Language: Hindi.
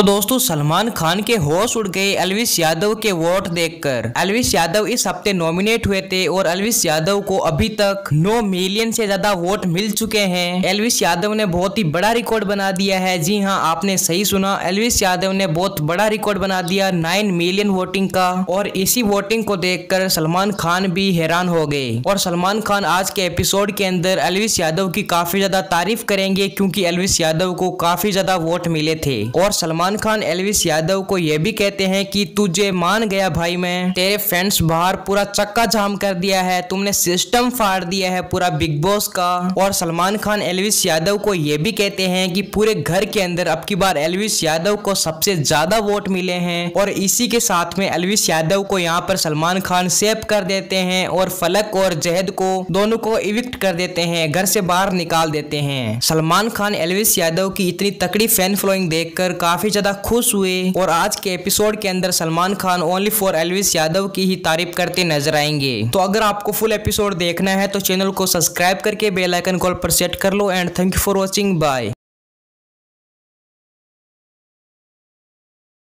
तो दोस्तों, सलमान खान के होश उड़ गए अलविश यादव के वोट देखकर। अलविश यादव इस हफ़्ते नॉमिनेट हुए थे और अलविश यादव को अभी तक 9 मिलियन से ज़्यादा वोट मिल चुके हैं। एलविश यादव ने बहुत ही बड़ा रिकॉर्ड बना दिया है। जी हाँ आपने सही सुना एलविश यादव ने बहुत बड़ा रिकॉर्ड बना दिया नाइन मिलियन वोटिंग का। और इसी वोटिंग को देखकर सलमान खान भी हैरान हो गए। और सलमान खान आज के एपिसोड के अंदर एलविश यादव की काफ़ी ज़्यादा तारीफ़ करेंगे क्योंकि एलविश यादव को काफ़ी ज़्यादा वोट मिले थे। और सलमान सलमान खान, एलविस यादव को यह भी कहते हैं कि तुझे मान गया भाई मैं। तेरे फ्रेंड्स बाहर पूरा चक्का जाम कर दिया है। तुमने सिस्टम फाड़ दिया है पूरा बिग बॉस का। और सलमान खान, एलविस यादव को यह भी कहते हैं कि पूरे घर के अंदर अब की बार एलविस यादव को सबसे ज़्यादा वोट मिले हैं। और इसी के साथ में एलविस यादव को यहाँ पर सलमान खान सेव कर देते हैं और फलक और जहद को दोनों को इविक्ट कर देते हैं, घर से बाहर निकाल देते हैं। सलमान खान, एलविस यादव की इतनी तकड़ी फ़ैन फॉलोइंग देखकर काफ़ी ज़्यादा खुश हुए और आज के एपिसोड के अंदर सलमान खान ओनली फॉर एलविस यादव की ही तारीफ़ करते नज़र आएँगे। तो अगर आपको फुल एपिसोड देखना है तो चैनल को सब्सक्राइब करके बेलाइकन कॉल पर सेट कर लो and thank you for watching bye